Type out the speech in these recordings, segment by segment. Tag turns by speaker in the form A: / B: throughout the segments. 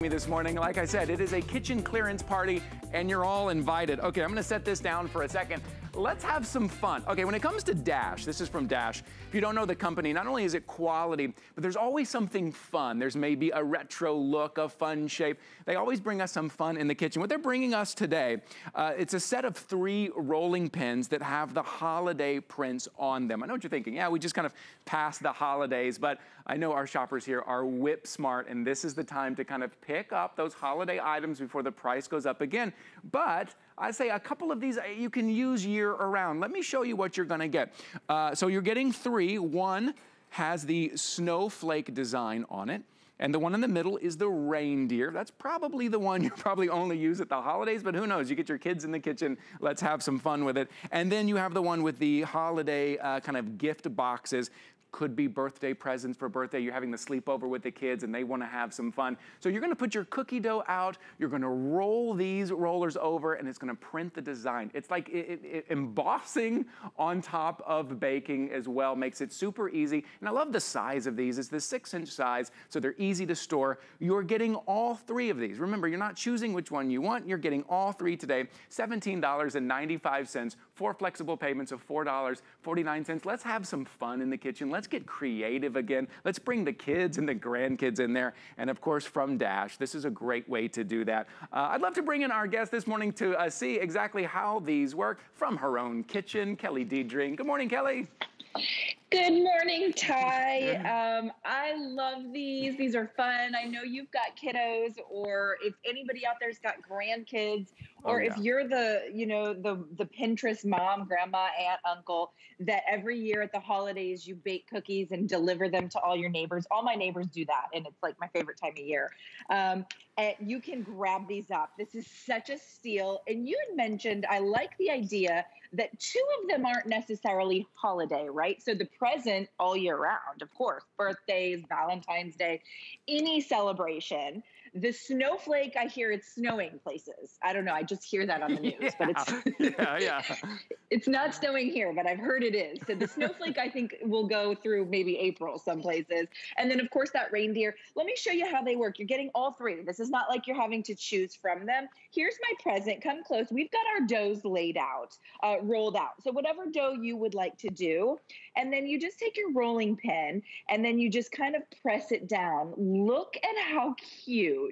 A: me this morning. Like I said, it is a kitchen clearance party and you're all invited. Okay, I'm gonna set this down for a second. Let's have some fun. Okay, when it comes to Dash, this is from Dash. If you don't know the company, not only is it quality, but there's always something fun. There's maybe a retro look, a fun shape. They always bring us some fun in the kitchen. What they're bringing us today, uh, it's a set of three rolling pins that have the holiday prints on them. I know what you're thinking. Yeah, we just kind of passed the holidays, but I know our shoppers here are whip smart, and this is the time to kind of pick up those holiday items before the price goes up again. But I say a couple of these uh, you can use year around. Let me show you what you're gonna get. Uh, so you're getting three. One has the snowflake design on it. And the one in the middle is the reindeer. That's probably the one you probably only use at the holidays, but who knows? You get your kids in the kitchen, let's have some fun with it. And then you have the one with the holiday uh, kind of gift boxes could be birthday presents for birthday. You're having the sleepover with the kids and they wanna have some fun. So you're gonna put your cookie dough out, you're gonna roll these rollers over and it's gonna print the design. It's like it, it, it embossing on top of baking as well, makes it super easy. And I love the size of these. It's the six inch size, so they're easy to store. You're getting all three of these. Remember, you're not choosing which one you want, you're getting all three today. $17.95, four flexible payments of $4.49. Let's have some fun in the kitchen. Let's get creative again. Let's bring the kids and the grandkids in there. And of course, from Dash, this is a great way to do that. Uh, I'd love to bring in our guest this morning to uh, see exactly how these work from her own kitchen, Kelly Dedring. Good morning, Kelly.
B: Good morning, Ty. Um, I love these. These are fun. I know you've got kiddos, or if anybody out there's got grandkids, or oh, yeah. if you're the, you know, the the Pinterest mom, grandma, aunt, uncle that every year at the holidays you bake cookies and deliver them to all your neighbors. All my neighbors do that, and it's like my favorite time of year. Um, and you can grab these up. This is such a steal. And you had mentioned I like the idea that two of them aren't necessarily holiday, right? So the present all year round, of course, birthdays, Valentine's Day, any celebration. The snowflake, I hear it's snowing places. I don't know. I just hear that on the news, yeah. but it's yeah, yeah. it's not snowing here, but I've heard it is. So the snowflake, I think, will go through maybe April some places, and then of course that reindeer. Let me show you how they work. You're getting all three. This is not like you're having to choose from them. Here's my present. Come close. We've got our doughs laid out, uh, rolled out. So whatever dough you would like to do, and then you just take your rolling pin and then you just kind of press it down. Look at how cute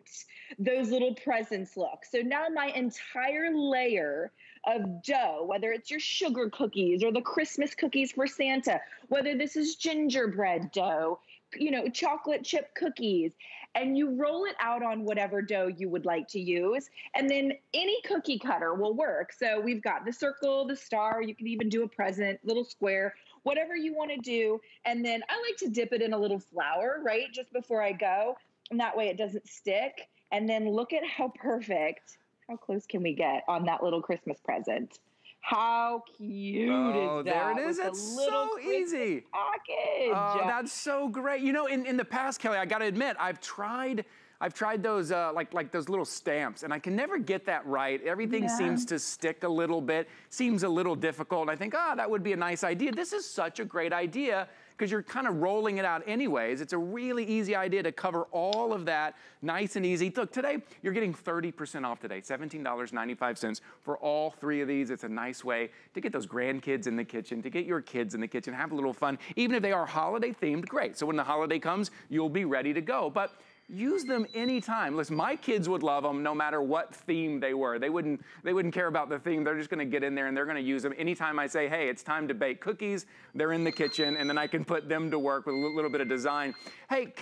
B: those little presents look. So now my entire layer of dough, whether it's your sugar cookies or the Christmas cookies for Santa, whether this is gingerbread dough, you know, chocolate chip cookies, and you roll it out on whatever dough you would like to use. And then any cookie cutter will work. So we've got the circle, the star, you can even do a present, little square, whatever you want to do. And then I like to dip it in a little flour, right? Just before I go and that way it doesn't stick. And then look at how perfect, how close can we get on that little Christmas present? How cute oh,
A: is that? Oh, there it is. It's so easy.
B: Package.
A: Oh, that's so great. You know, in, in the past, Kelly, I got to admit, I've tried I've tried those uh, like like those little stamps, and I can never get that right. Everything yeah. seems to stick a little bit, seems a little difficult. I think, ah, oh, that would be a nice idea. This is such a great idea because you're kind of rolling it out anyways. It's a really easy idea to cover all of that nice and easy. Look, today you're getting 30% off today, $17.95 for all three of these. It's a nice way to get those grandkids in the kitchen, to get your kids in the kitchen, have a little fun. Even if they are holiday themed, great. So when the holiday comes, you'll be ready to go. But use them anytime. Listen, my kids would love them no matter what theme they were. They wouldn't, they wouldn't care about the theme. They're just gonna get in there and they're gonna use them. Anytime I say, hey, it's time to bake cookies, they're in the kitchen and then I can put them to work with a little bit of design. Hey,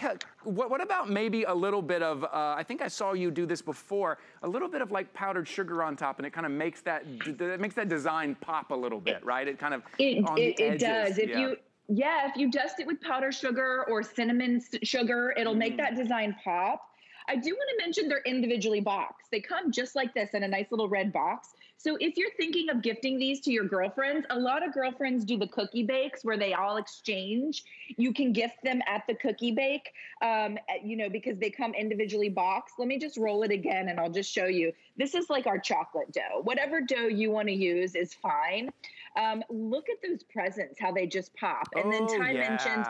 A: what, what about maybe a little bit of, uh, I think I saw you do this before, a little bit of like powdered sugar on top and it kind of makes that, it makes that design pop a little bit, right? It kind of,
B: it, it, it does. If yeah. you, yeah, if you dust it with powdered sugar or cinnamon sugar, it'll mm. make that design pop. I do want to mention they're individually boxed. They come just like this in a nice little red box. So if you're thinking of gifting these to your girlfriends, a lot of girlfriends do the cookie bakes where they all exchange. You can gift them at the cookie bake, um, you know, because they come individually boxed. Let me just roll it again and I'll just show you. This is like our chocolate dough. Whatever dough you want to use is fine. Um, look at those presents, how they just pop. And oh, then Ty yeah. mentioned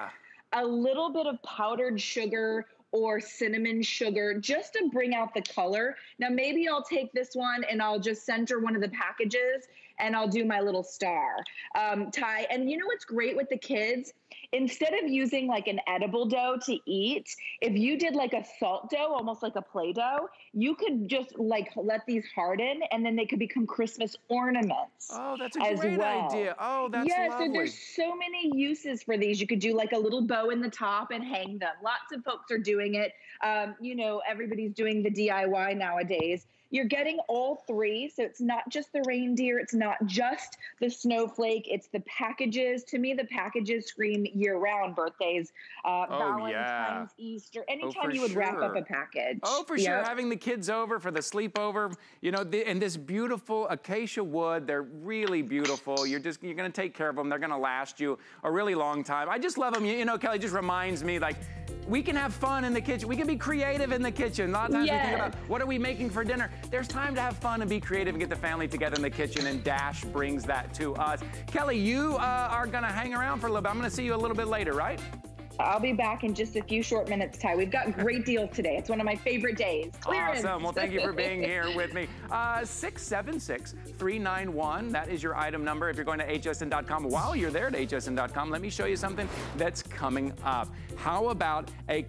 B: a little bit of powdered sugar or cinnamon sugar just to bring out the color. Now, maybe I'll take this one and I'll just center one of the packages and I'll do my little star um, Ty. And you know what's great with the kids? Instead of using like an edible dough to eat, if you did like a salt dough, almost like a play dough, you could just like let these harden and then they could become Christmas ornaments.
A: Oh, that's a great well. idea. Oh, that's
B: yeah,
A: lovely.
B: so there's so many uses for these. You could do like a little bow in the top and hang them. Lots of folks are doing it. Um, you know, everybody's doing the DIY nowadays. You're getting all three. So it's not just the reindeer, it's not just the snowflake, it's the packages. To me, the packages scream year round birthdays, uh, oh, Valentine's, yeah. Easter, oh, anytime oh, you would sure. wrap up a package.
A: Oh, for yep. sure. Having the kids over for the sleepover, you know, the, and this beautiful acacia wood, they're really beautiful. You're just, you're gonna take care of them. They're gonna last you a really long time. I just love them. You, you know, Kelly just reminds me like, we can have fun in the kitchen. We can be creative in the kitchen. A lot of times yes. we think about what are we making for dinner. There's time to have fun and be creative and get the family together in the kitchen, and Dash brings that to us. Kelly, you uh, are gonna hang around for a little bit. I'm gonna see you a little bit later, right?
B: I'll be back in just a few short minutes, Ty. We've got great deals today. It's one of my favorite days.
A: Clearance. Awesome. Well, thank you for being here with me. Uh, 676-391. That is your item number if you're going to hsn.com. While you're there at hsn.com, let me show you something that's coming up. How about a